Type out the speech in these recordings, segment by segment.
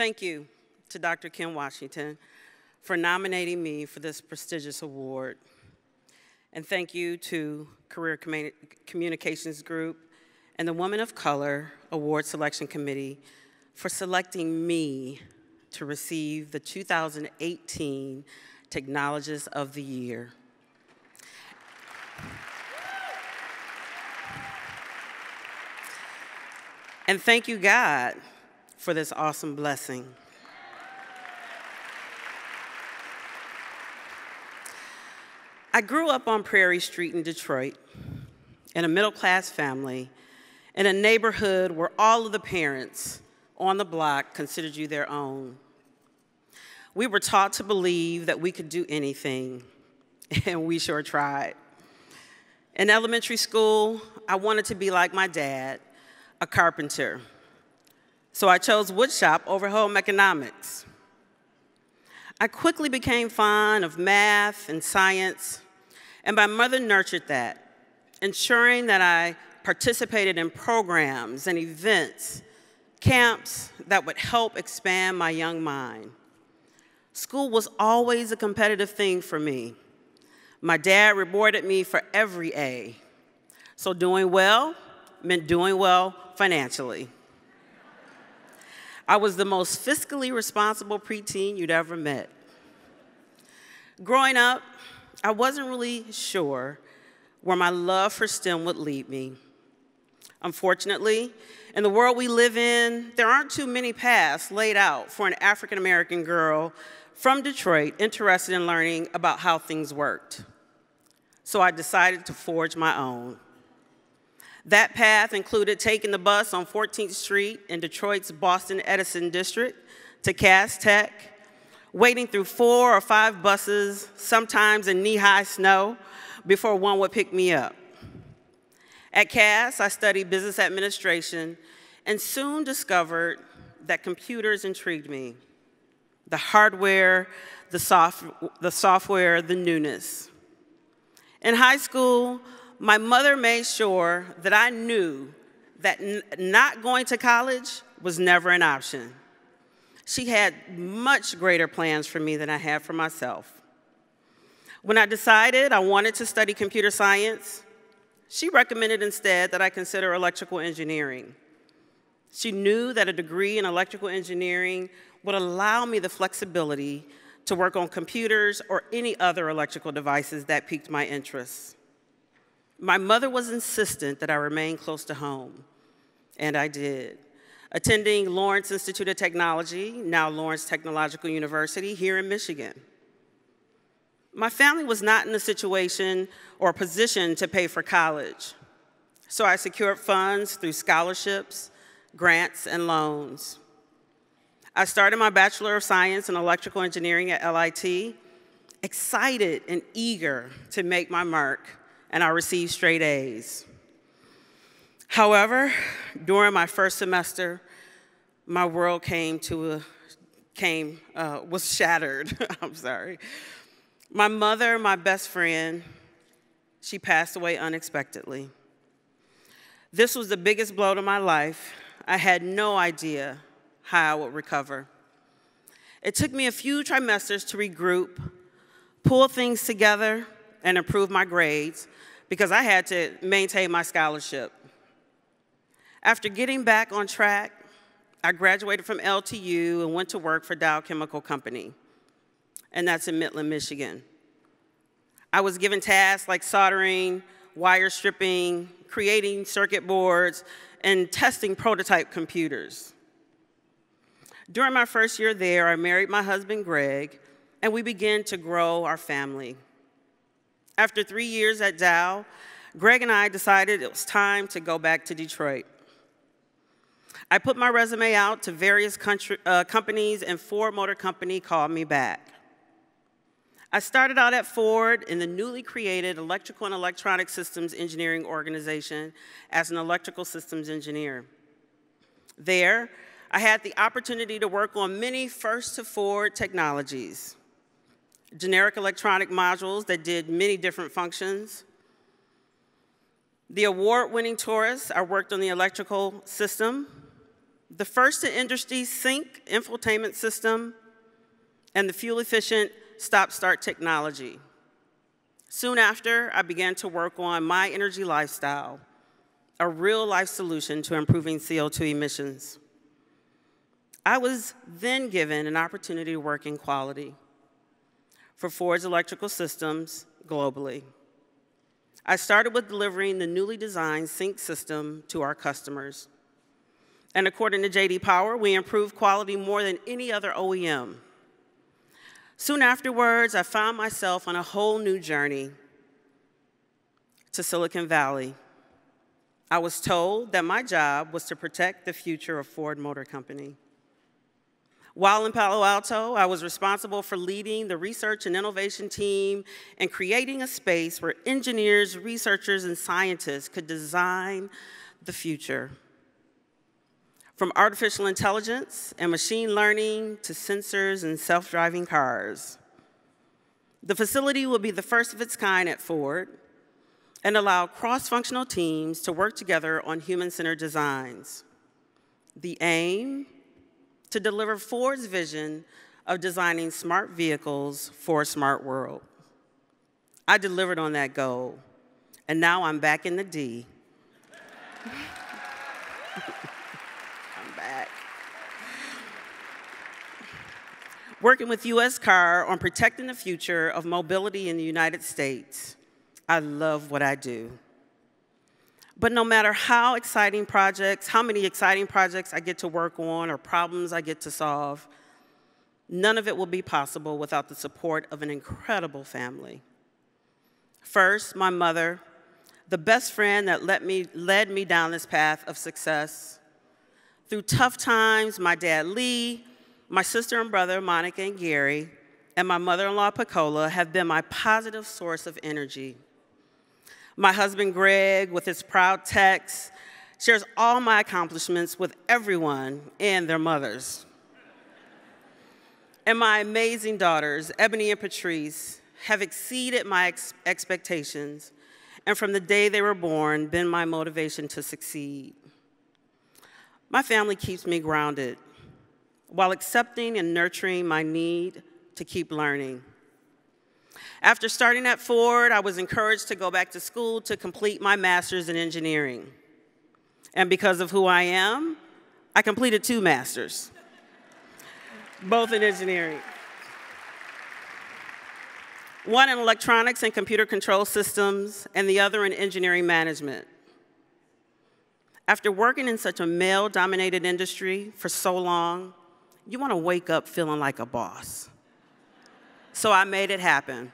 Thank you to Dr. Ken Washington for nominating me for this prestigious award. And thank you to Career Communications Group and the Women of Color Award Selection Committee for selecting me to receive the 2018 Technologist of the Year. And thank you, God, for this awesome blessing. I grew up on Prairie Street in Detroit in a middle class family in a neighborhood where all of the parents on the block considered you their own. We were taught to believe that we could do anything, and we sure tried. In elementary school, I wanted to be like my dad, a carpenter. So I chose woodshop over home economics. I quickly became fond of math and science, and my mother nurtured that, ensuring that I participated in programs and events, camps that would help expand my young mind. School was always a competitive thing for me. My dad rewarded me for every A. So doing well meant doing well financially. I was the most fiscally responsible preteen you'd ever met. Growing up, I wasn't really sure where my love for STEM would lead me. Unfortunately, in the world we live in, there aren't too many paths laid out for an African American girl from Detroit interested in learning about how things worked. So I decided to forge my own. That path included taking the bus on 14th Street in Detroit's Boston Edison district to Cass Tech, waiting through four or five buses, sometimes in knee-high snow, before one would pick me up. At Cass, I studied business administration and soon discovered that computers intrigued me. The hardware, the, soft, the software, the newness. In high school, my mother made sure that I knew that not going to college was never an option. She had much greater plans for me than I had for myself. When I decided I wanted to study computer science, she recommended instead that I consider electrical engineering. She knew that a degree in electrical engineering would allow me the flexibility to work on computers or any other electrical devices that piqued my interest. My mother was insistent that I remain close to home, and I did. Attending Lawrence Institute of Technology, now Lawrence Technological University, here in Michigan. My family was not in a situation or a position to pay for college, so I secured funds through scholarships, grants, and loans. I started my Bachelor of Science in Electrical Engineering at LIT, excited and eager to make my mark and I received straight A's. However, during my first semester, my world came to a, came, uh, was shattered, I'm sorry. My mother, my best friend, she passed away unexpectedly. This was the biggest blow to my life. I had no idea how I would recover. It took me a few trimesters to regroup, pull things together, and improve my grades because I had to maintain my scholarship. After getting back on track, I graduated from LTU and went to work for Dow Chemical Company, and that's in Midland, Michigan. I was given tasks like soldering, wire stripping, creating circuit boards, and testing prototype computers. During my first year there, I married my husband, Greg, and we began to grow our family. After three years at Dow, Greg and I decided it was time to go back to Detroit. I put my resume out to various country, uh, companies, and Ford Motor Company called me back. I started out at Ford in the newly created Electrical and Electronic Systems Engineering Organization as an electrical systems engineer. There, I had the opportunity to work on many first to Ford technologies generic electronic modules that did many different functions. The award-winning Taurus, I worked on the electrical system. the first in industry sync infotainment system, and the fuel-efficient stop-start technology. Soon after, I began to work on MyEnergi Lifestyle, a real-life solution to improving CO2 emissions. I was then given an opportunity to work in quality for Ford's electrical systems globally. I started with delivering the newly designed sync system to our customers. And according to JD Power, we improved quality more than any other OEM. Soon afterwards, I found myself on a whole new journey to Silicon Valley. I was told that my job was to protect the future of Ford Motor Company. While in Palo Alto, I was responsible for leading the research and innovation team and creating a space where engineers, researchers, and scientists could design the future. From artificial intelligence and machine learning to sensors and self-driving cars. The facility will be the first of its kind at Ford and allow cross-functional teams to work together on human-centered designs. The aim to deliver Ford's vision of designing smart vehicles for a smart world. I delivered on that goal, and now I'm back in the D. I'm back. Working with USCAR on protecting the future of mobility in the United States. I love what I do. But no matter how exciting projects, how many exciting projects I get to work on or problems I get to solve, none of it will be possible without the support of an incredible family. First, my mother, the best friend that led me, led me down this path of success. Through tough times, my dad Lee, my sister and brother Monica and Gary, and my mother-in-law Pacola have been my positive source of energy. My husband, Greg, with his proud text, shares all my accomplishments with everyone and their mothers. and my amazing daughters, Ebony and Patrice, have exceeded my ex expectations, and from the day they were born, been my motivation to succeed. My family keeps me grounded while accepting and nurturing my need to keep learning. After starting at Ford, I was encouraged to go back to school to complete my master's in engineering. And because of who I am, I completed two masters, both in engineering. One in electronics and computer control systems, and the other in engineering management. After working in such a male-dominated industry for so long, you want to wake up feeling like a boss. So I made it happen.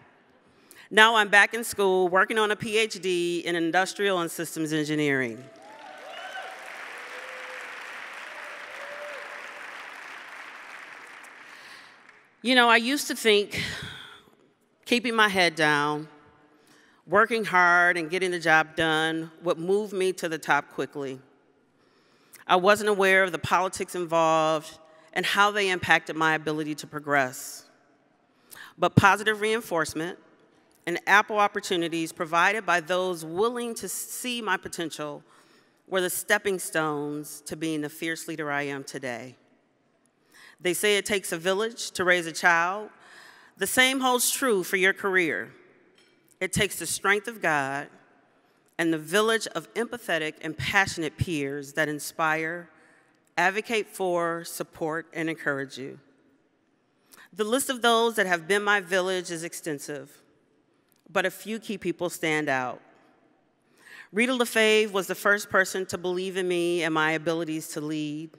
Now I'm back in school working on a PhD in industrial and systems engineering. You know, I used to think keeping my head down, working hard, and getting the job done would move me to the top quickly. I wasn't aware of the politics involved and how they impacted my ability to progress. But positive reinforcement, and ample opportunities provided by those willing to see my potential were the stepping stones to being the fierce leader I am today. They say it takes a village to raise a child. The same holds true for your career. It takes the strength of God and the village of empathetic and passionate peers that inspire, advocate for, support, and encourage you. The list of those that have been my village is extensive but a few key people stand out. Rita Lefebvre was the first person to believe in me and my abilities to lead.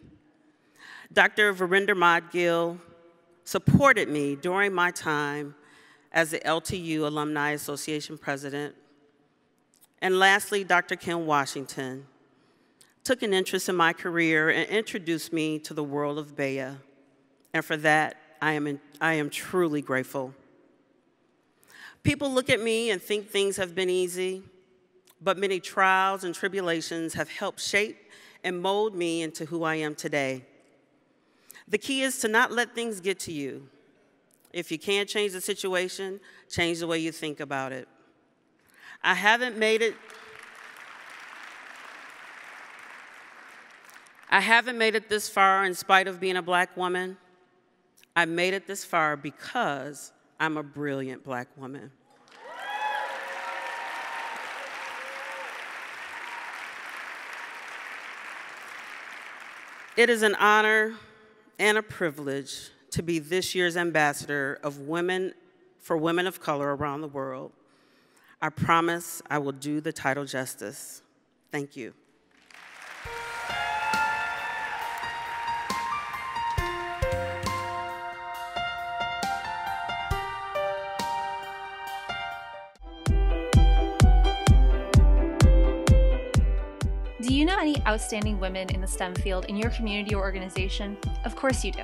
Dr. Virinder Moudgil supported me during my time as the LTU Alumni Association president. And lastly, Dr. Ken Washington took an interest in my career and introduced me to the world of BEA. And for that, I am, in, I am truly grateful. People look at me and think things have been easy, but many trials and tribulations have helped shape and mold me into who I am today. The key is to not let things get to you. If you can't change the situation, change the way you think about it. I haven't made it. I haven't made it this far in spite of being a black woman. I made it this far because I'm a brilliant black woman. It is an honor and a privilege to be this year's ambassador of women for women of color around the world. I promise I will do the title justice. Thank you. Do you know any outstanding women in the STEM field in your community or organization? Of course you do.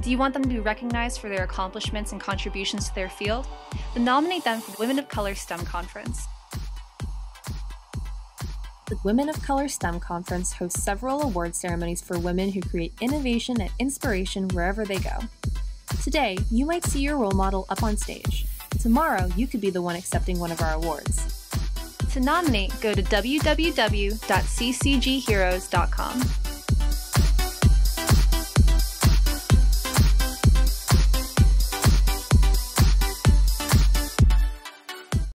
Do you want them to be recognized for their accomplishments and contributions to their field? Then nominate them for the Women of Color STEM Conference. The Women of Color STEM Conference hosts several award ceremonies for women who create innovation and inspiration wherever they go. Today, you might see your role model up on stage. Tomorrow, you could be the one accepting one of our awards. To nominate, go to www.ccgheroes.com.